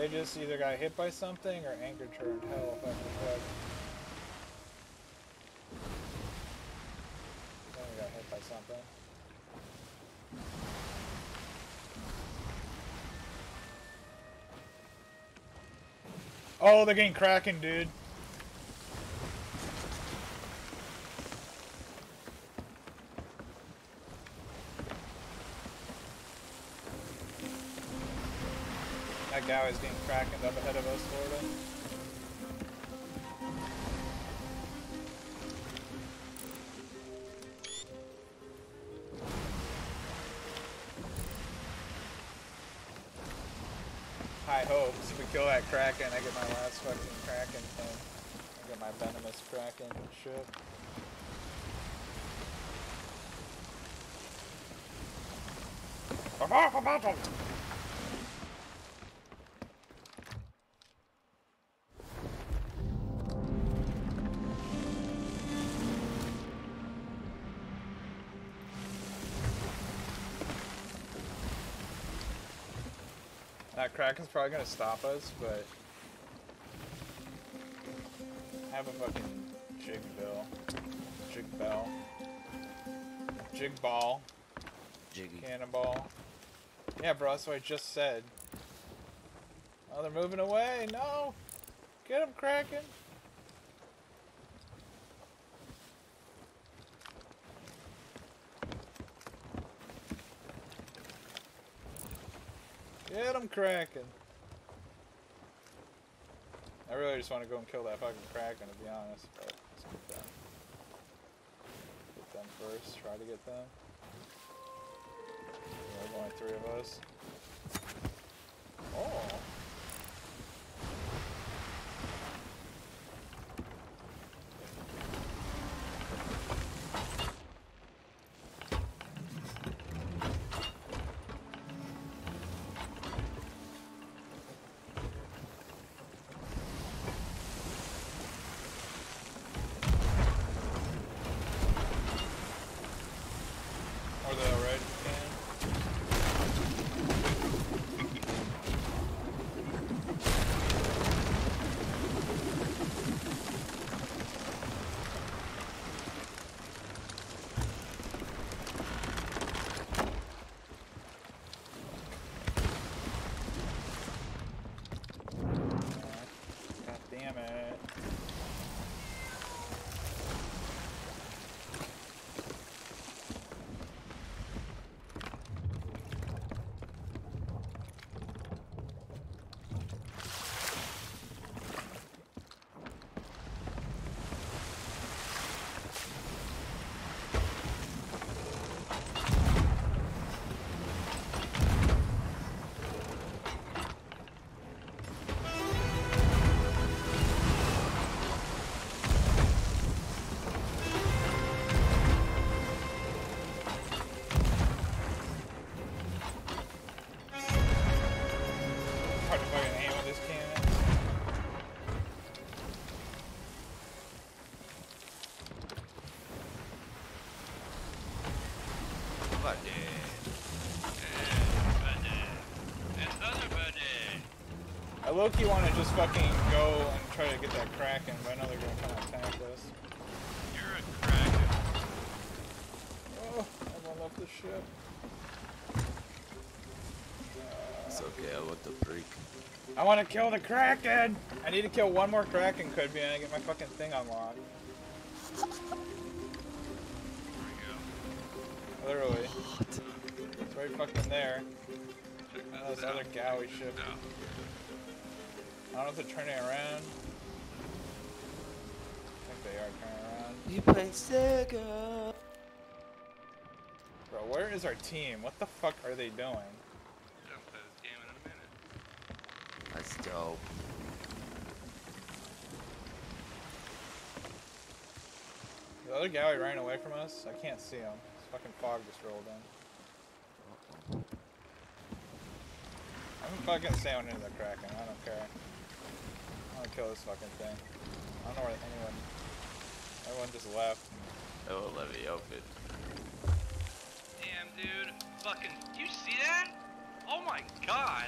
They just either got hit by something or anchor turned hell if I can Then got hit by something. Oh, they're getting cracking, dude. Guy is getting crackened up ahead of us, Florida. High hopes. If we kill that Kraken, I get my last fucking Kraken thing. I get my venomous Kraken shit. That Kraken's probably gonna stop us, but have a fucking jig bill, jig bell, jig ball, Jiggy. cannonball. Yeah, bro, that's what I just said. Oh, they're moving away. No, get him, Kraken. Get him, Kraken. I really just want to go and kill that fucking Kraken, to be honest, but let's get them. Get them first, try to get them. There's only three of us. Oh. I low-key want to just fucking go and try to get that Kraken, but I know they're gonna come and attack us. You're a Kraken. Oh, everyone left the ship. It's okay, I want the freak. I want to kill the Kraken! I need to kill one more Kraken, Couldbe, and I get my fucking thing unlocked. There we Literally. It's right fucking there. go. Check Oh, this this out. other galley ship. No. I don't know if they're turning around. I think they are turning around. You play Sega. Bro, where is our team? What the fuck are they doing? We're gonna this game in a minute. That's dope. The other galley ran away from us. I can't see him. This fucking fog just rolled in. I'm fucking sailing into the Kraken. I don't care. I want to kill this fucking thing. I don't know where anyone. Everyone just left. Oh, let me open. Damn, dude. Fucking. You see that? Oh my god.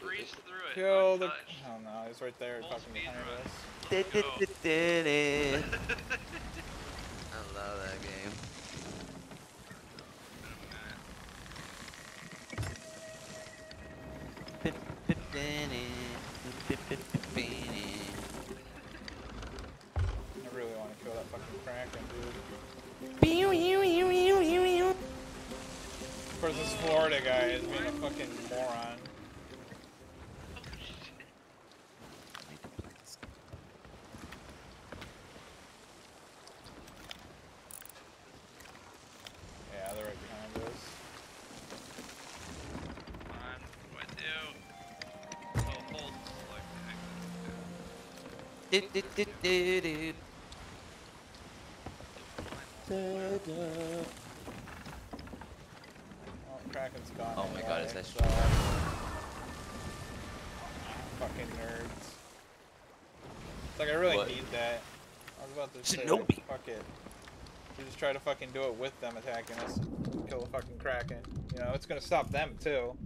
breeze through it. Kill the. untouched. Oh no, he's right there, Full fucking speed behind run. us. I love that game. I Oh, Oh my God, is that so- Fucking nerds. It's like I really What? need that. I was about to say, Shinobi. like, fuck it. We just try to fucking do it with them attacking us. Kill the fucking Kraken. You know, it's gonna stop them too.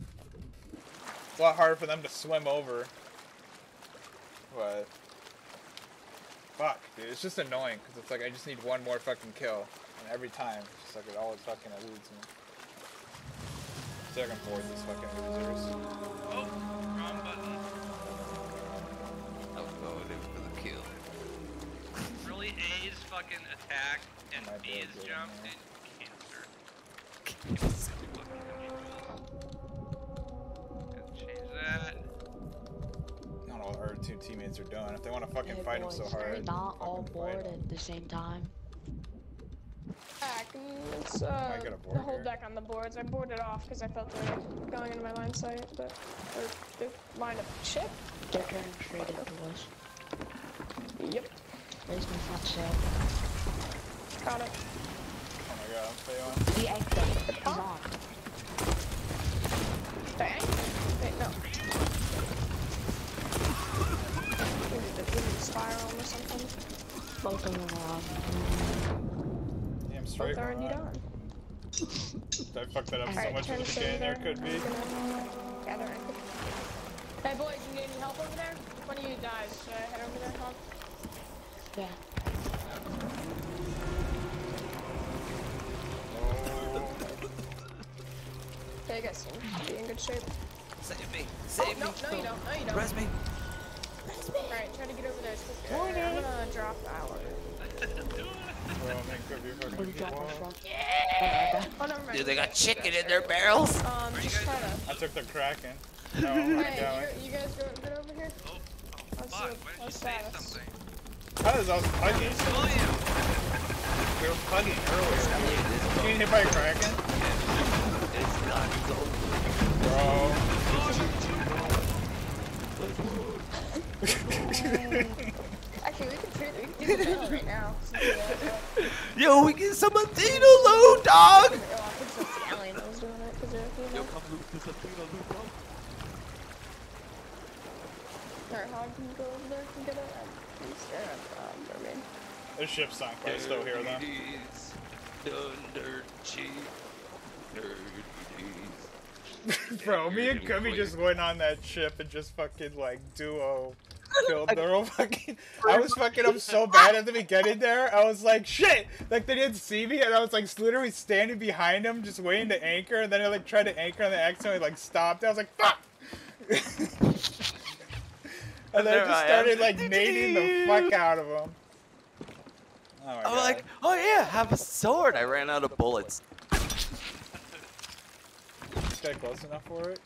It's a lot harder for them to swim over. But. Fuck, dude. It's just annoying because it's like I just need one more fucking kill. And every time, it's just like it always fucking eludes me. Second fourth is fucking losers. Oh, wrong button. I'm going in for the kill. Really, A is fucking attack and Might be is jump and cancer. Fucking are doing. If they want to fucking Hey, fight him so hard, They're not all fucking fight bored 'em. at the same time. back. and It's uh, get a board the whole here. deck on the boards. I boarded off because I felt they were going into my line sight, but or the line of chip. They're turning straight into us. Yep, Raise my front sail. got it. Oh my god, I'm failing. The anchor is on. Something. Both of them are on. Damn straight. Both are going indeed on. on. I fucked that up so Alright, much turn in the to there there. could be. I'm gonna gather anchor. Hey boys, you need any help over there? If one of you dies, should I head over there, Tom? Yeah. Okay, you guys seem to be in good shape. Save me! Oh, Save no, me! no no you don't, no you don't. Press me! Alright, try to get over there as quick as I'm gonna drop our. Well, that could be fucking What do you drop good on one. front? Yeah. Oh, never mind. Dude, they got chicken in their barrels! Um, just try to. I took the Kraken. No, I'm. Hey, you, you guys go get over here. Oh, oh How's fuck, the- why didn't you say something? How does I was hugging? William! We were hugging earlier. You getting hit by a Kraken? It's not so Bro. Actually, we can treat we can do the right now. since we, Yo, we get some Athena loot, dog! I think it's the alien that was doing it because they're you know. come loot this Athena loot, bro. Alright, Hog, can you go over there and get it? Um, please, uh, um, mermaid. Their ship's sunk, but I still hear them. Dirties, Thunder cheap. Dirties. Bro, me and Cubby just went on that ship and just fucking like duo killed fucking. I was fucking up so bad at the beginning there. I was like, shit! Like they didn't see me, and I was like literally standing behind them, just waiting to anchor. And then I like tried to anchor, and they accidentally like stopped. I was like, fuck! and then I just started like nading the fuck out of them. Oh I'm god. like, oh yeah, have a sword. I ran out of bullets. This guy close enough for it?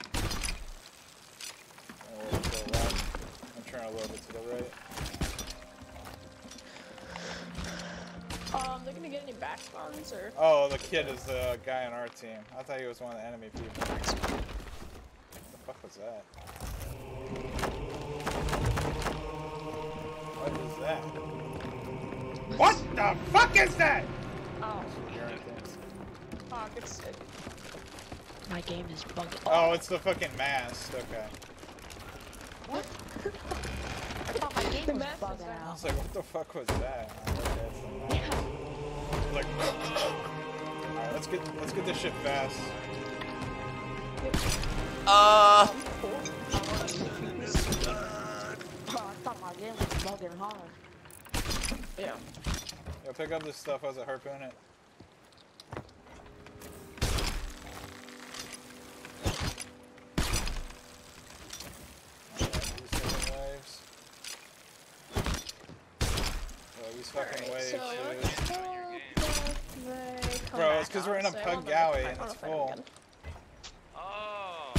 Oh, a little to the left. I'm a little bit to the right. Um, they're gonna get any back spawns or? Oh, the kid is the guy on our team. I thought he was one of the enemy people. What the fuck was that? What is that? What the fuck is that? Oh, You're right it's My game is bugging. Oh, it's the fucking mast. Okay. I was out. I was like, what the fuck was that? Yeah. Like, alright, let's get let's get this shit fast. Uh. Yeah. Yo, pick up this stuff as a harpoon it. These fucking Alright, waves, so dude. let's hope that they come Bro, it's because we're in a so pug won't galley and it's wanna fight them full. again. Oh.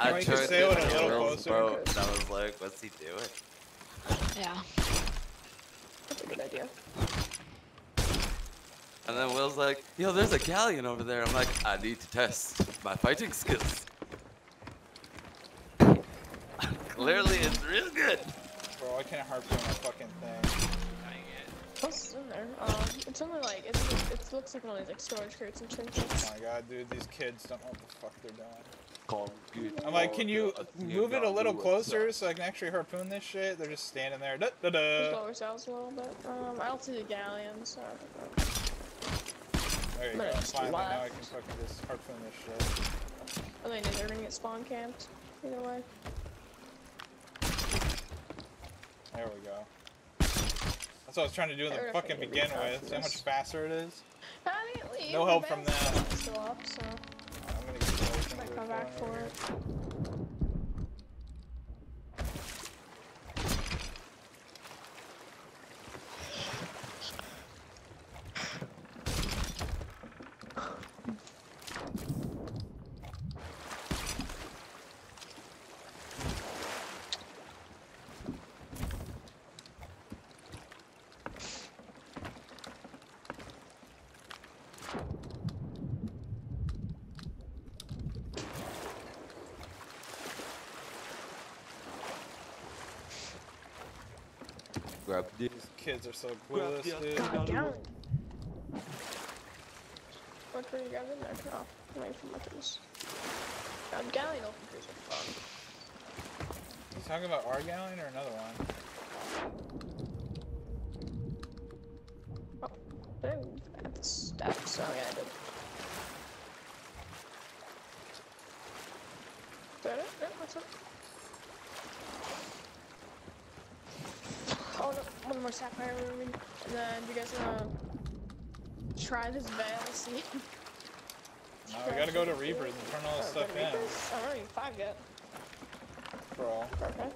I Well, you tried could sail it a little Will's closer. boat, and I was like, what's he doing? Yeah. That's a good idea. And then Will's like, yo, there's a galleon over there. I'm like, I need to test my fighting skills. Clearly, it's real good. Bro, I can't harpoon that fucking thing. Dang it. What's in there? Um, it's only like it's, it looks like one of these like storage crates and trinkets. Oh shit. my god, dude, these kids don't know what the fuck they're doing. Calm, good. I'm like, can you move it a little closer so I can actually harpoon this shit? They're just standing there. Da, da, Just da. lower ourselves a little bit. Um, I don't see the galleon, so I don't know. There you But go. it's Finally, now I left. can fucking just harpoon this shit. I think they're gonna get spawn camped. Either way. There we go. That's what I was trying to do in the fucking begin with. See how much faster it is? No help from base them. is Still up, so I'm gonna get those might come that back for it. Grab this. These kids are so Grab clueless, dude. God, galleon. What were you guys in there? Oh, I'm waiting for my keys. God, galleon openers are fun. You talking about our galleon or another one? Did I move at the steps? Oh yeah, I did. Is that it? Yeah, that's it. Oh no, one more sapphire ruby. And then you guys wanna try this veil? See? No, we gotta go to Reapers and turn all this Oh, stuff to in. Reapers? I'm already five yet. Bro. Okay.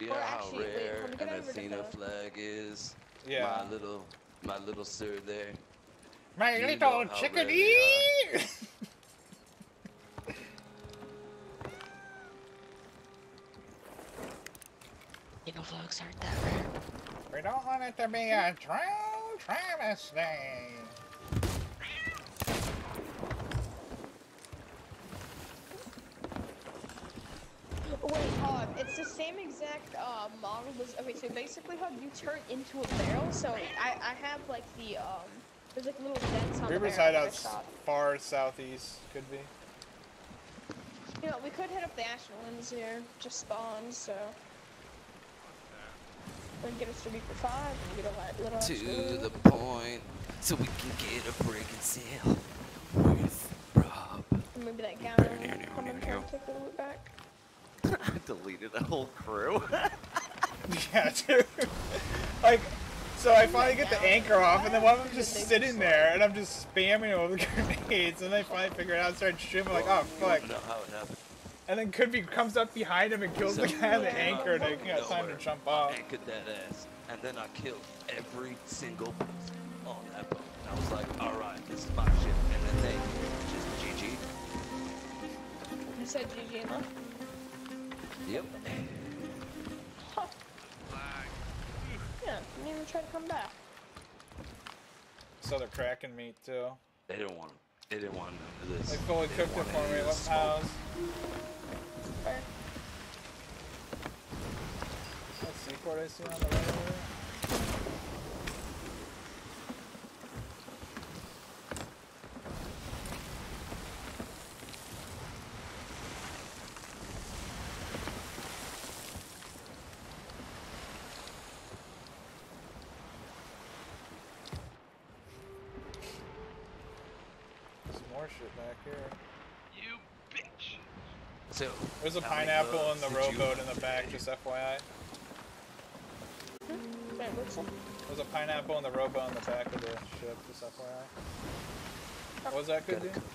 You Or know how actually, wait, rare when we an Athena flag is? Yeah. My little, my little sir there. My You little know how rare chickadee! Eagle flags aren't that rare. We don't want it to be a true travesty. Wait, uh, it's the same exact uh, model. Was okay. So basically, how you turn into a barrel. So I, I have like the um, there's like little dents on Reapers the barrel I hideout's far southeast, Couldbe. You know, we could hit up the Ashlands here, just spawn. So we can get us to Reaper five and get a light little. To extra the point, so we can get a break and sail with Rob. And maybe that galleon. Come and try to take the loot back. I deleted the whole crew. Yeah, dude. like, so I finally get the anchor off, and then one of them just sitting there, and I'm just spamming it with grenades, and they finally figure it out and start shooting. like, oh You wanna fuck. Know how it happened? And then Could comes up behind him and kills the guy on the Yeah. anchor, and I got time to jump off. Anchored that ass, and then I killed every single person on that boat. And I was like, all right, this is my ship. And then they just GG. You said GG, huh? Yep. Huh. Flag. Yeah, didn't even try to come back. So they're cracking meat too. They didn't want. them. They didn't want none of this. They fully They cooked it for me. to What smoke. house? That seaport I see on the right over there. Some more shit back here. You bitch. So, There's a pineapple in the gloves did you- rowboat in the back, just FYI. There's a pineapple in the rowboat on the back of the ship, just FYI. What was that good, dude?